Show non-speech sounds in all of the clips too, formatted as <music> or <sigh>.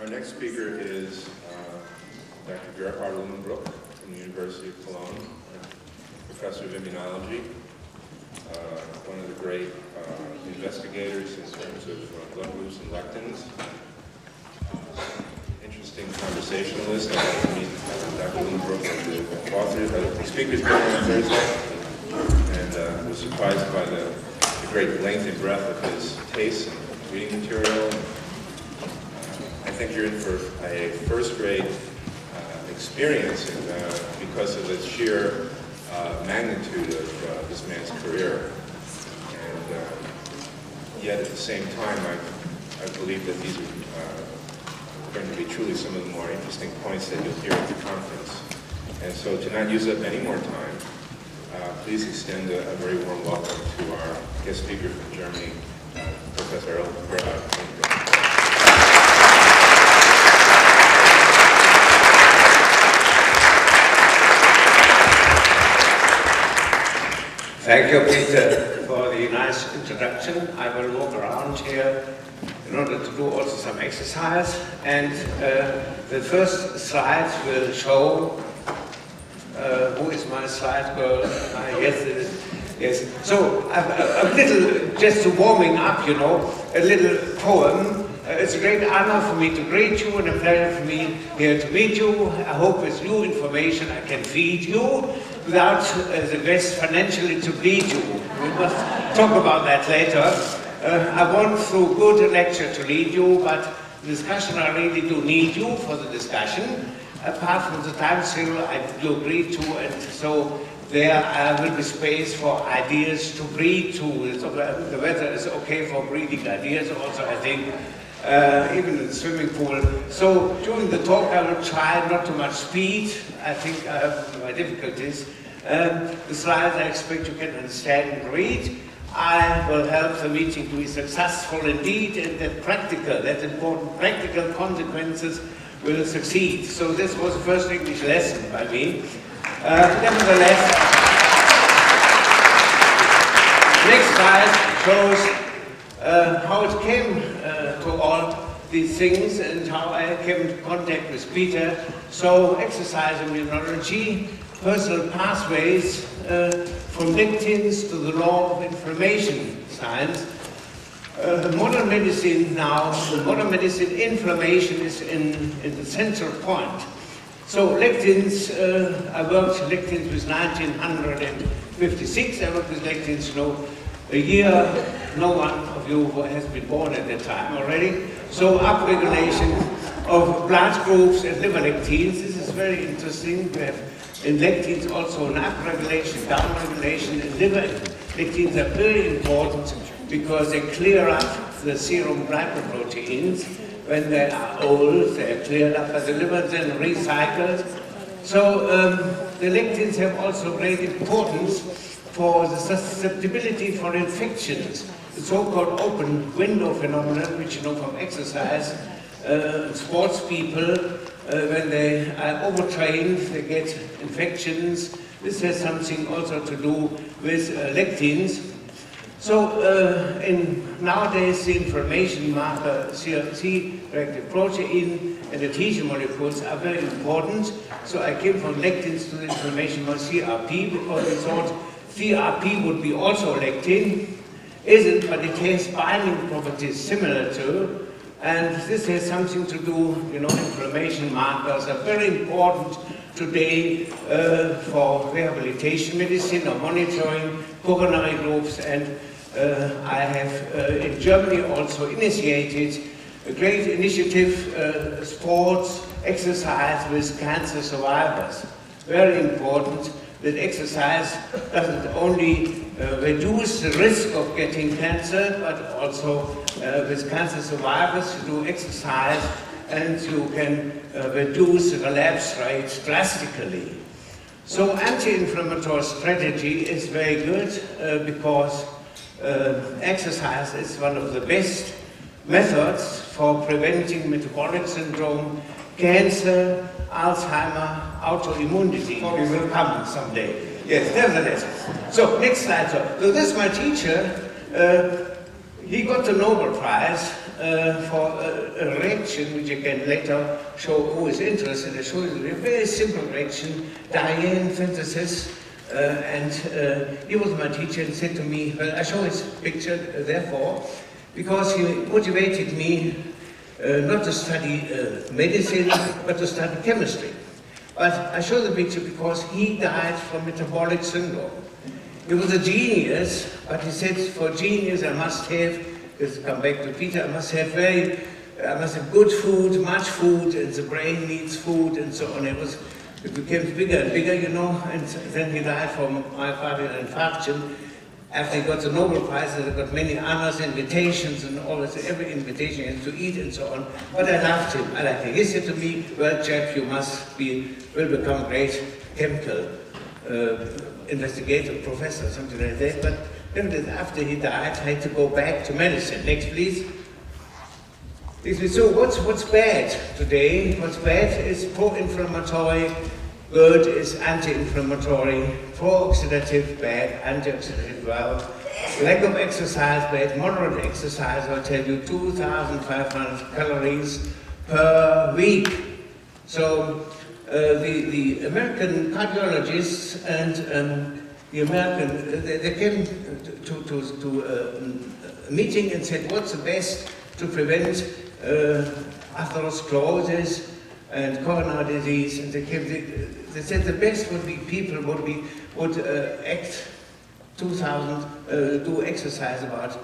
Our next speaker is uh, Dr. Gerhard Uhlenbruck from the University of Cologne, professor of immunology, uh, one of the great uh, investigators in terms of uh, blood groups and lectins. Interesting conversationalist. I to meet uh, Dr. Uhlenbruck and the author, uh, the speaker's dinner on Thursday, and uh, was surprised by the, the great length and breadth of his tastes and reading material. I think you're in for a first-grade uh, experience uh, because of the sheer uh, magnitude of uh, this man's career. And uh, yet at the same time, I, I believe that these are uh, going to be truly some of the more interesting points that you'll hear at the conference. And so to not use up any more time, please extend a, a, very warm welcome to our guest speaker from Germany, Professor Erl Thank you, Peter, for the nice introduction. I will walk around here in order to do also some exercise. And uh, the first slide will show uh, who is my slide girl? Uh, yes, it is. Yes. So a, a, little, just warming up, you know, a little poem. Uh, it's a great honor for me to greet you and a pleasure for me here to meet you. I hope with new information I can feed you without uh, the best financially to bleed you. We must talk about that later. Uh, I want through good lecture to lead you, but discussion I really do need you for the discussion. Apart from the time scale I do agree to, and so there uh, will be space for ideas to breed to. The weather is okay for breeding ideas also, I think, uh, even in the swimming pool. So during the talk I will try not too much speed. I think I have my difficulties. Um, the slides I expect you can understand and read. I will help the meeting to be successful indeed and that practical, that important practical consequences will succeed. So this was the first English lesson by me. Uh, nevertheless, next slide shows uh, how it came uh, to all these things and how I came into contact with Peter. So exercise immunology, personal pathways uh, from lectins to the law of inflammation science. Uh, modern medicine now, modern medicine, inflammation is in, in the central point. So lectins, uh, I worked lectins with 1956, I worked with lectins, you know, a year, no one of you has been born at that time already. So upregulation of blood groups and liver lectins, this is very interesting. We have in lectins also an upregulation, downregulation in liver. Lectins are very important because they clear up the serum glycoproteins. When they are old, they are cleared up by the liver, then recycled. So um, the lectins have also great importance for the susceptibility for infections, the so-called open window phenomenon, which you know from exercise, uh, sports people, uh, when they are overtrained, they get infections. This has something also to do with uh, lectins. So uh, in nowadays the inflammation marker CRP protein and adhesion molecules are very important. So I came from lectins to the inflammation marker CRP because we thought CRP would be also lectin. Isn't, but it has binding properties similar to, and this has something to do, you know, inflammation markers are very important today uh, for rehabilitation medicine or monitoring coronary groups and uh, I have uh, in Germany also initiated a great initiative, uh, sports, exercise with cancer survivors. Very important that exercise doesn't only uh, reduce the risk of getting cancer, but also uh, with cancer survivors, you do exercise and you can uh, reduce relapse rates drastically. So anti-inflammatory strategy is very good uh, because uh, exercise is one of the best methods for preventing metabolic syndrome, cancer, Alzheimer, autoimmune disease. We will come someday. Yes, nevertheless. So, next slide. So, so this is my teacher. Uh, he got the Nobel Prize uh, for a, a, reaction which you can later show who is interested. I show you a very simple reaction, diene synthesis, uh, and uh, he was my teacher and said to me, well, I show his picture, uh, therefore, because he motivated me uh, not to study uh, medicine, <coughs> but to study chemistry. But I show the picture because he died from metabolic syndrome. He was a genius, but he said, for genius I must have, let's come back to Peter, I must have very, I must have good food, much food, and the brain needs food, and so on. It was, it became bigger and bigger, you know, and then he died from myocardial infarction. After he got the Nobel Prize, he got many honors, invitations, and all this, every invitation to eat and so on. But I loved him. I liked him. He said to me, well, Jeff, you must be, will become a great chemical uh, investigator, professor, something like that. But then after he died, I had to go back to medicine. Next, please. So what's, what's bad today? What's bad is pro-inflammatory, good is anti-inflammatory, pro-oxidative, bad, anti-oxidative, well. Lack of exercise, bad, moderate exercise, I'll tell you, 2,500 calories per week. So uh, the, the American cardiologists and um, the American, they, they came to, to, to uh, a meeting and said, what's the best to prevent uh, atherosclerosis and coronary disease? And they, came, they, they, said the best would be people would, be, would uh, act 2000, uh, do exercise about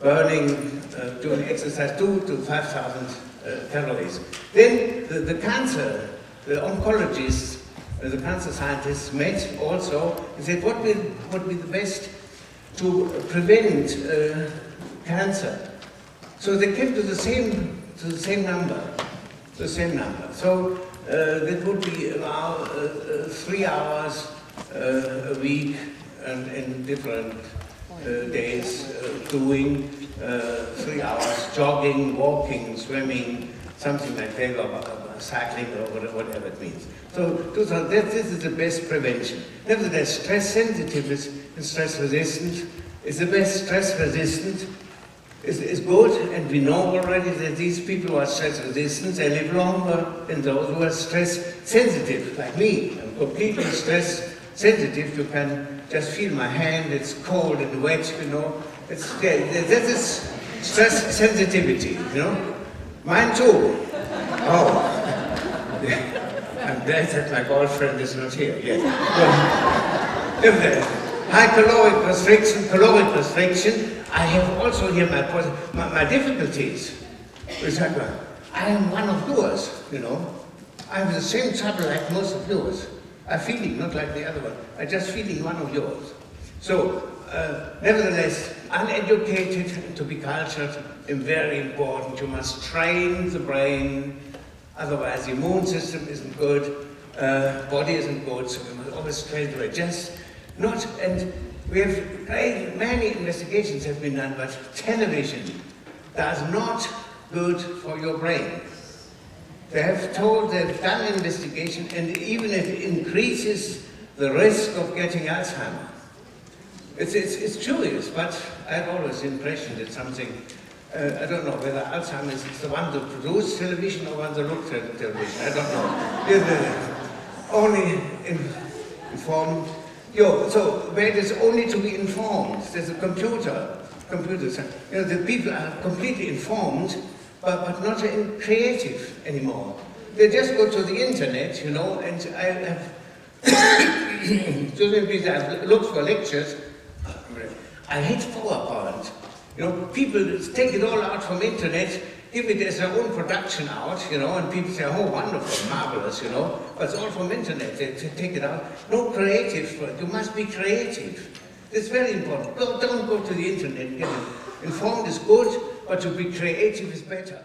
burning, uh, doing exercise two to 5,000 uh, calories. Then the, the cancer the oncologists, uh, the cancer scientists met also and said what would, be the best to prevent uh, cancer. So they came to the same, to the same number, the same number. So uh, that would be uh, uh three hours uh, a week and in different days doing three hours jogging, walking, swimming, something like that, or cycling, or whatever it means. So this is the best prevention. Nevertheless, stress sensitive and stress resistant is the best stress resistant is, is good, and we know already that these people who are stress resistant, they live longer than those who are stress sensitive, like me. I'm completely stress sensitive. You can just feel my hand, it's cold and wet, you know. It's, yeah, that is stress sensitivity, you know. Mine too. Oh. <laughs> I'm glad that my girlfriend is not here yet. high caloric restriction, caloric restriction, I have also here my, my, my difficulties. I am one of yours, you know. I have the same trouble like most of yours. I'm feeling not like the other one. I'm just feeling one of yours. So, uh, nevertheless, uneducated to be cultured is very important. You must train the brain, otherwise the immune system isn't good, uh, body isn't good, so we must always train the brain. Just not, and we have many investigations have been done, but television does not good for your brain. They have told, they've done investigation, and even it increases the risk of getting Alzheimer. It's, it's, it's curious, but I have always the impression that something, uh, I don't know whether Alzheimer's is the one to produce television or one to look at television, I don't know. <laughs> only in, informed. Yo, so where is only to be informed, there's a computer, computers, you know, the people are completely informed, but, but not creative anymore. They just go to the internet, you know, and I have, so many I've looked for lectures, I hate PowerPoint. You know, people take it all out from internet, it as their own production out, you know, and people say, oh, wonderful, marvelous, you know, but it's all from internet, they, they take it out. No creative, you must be creative. It's very important. Don't, don't go to the internet, get. Informed is good, but to be creative is better.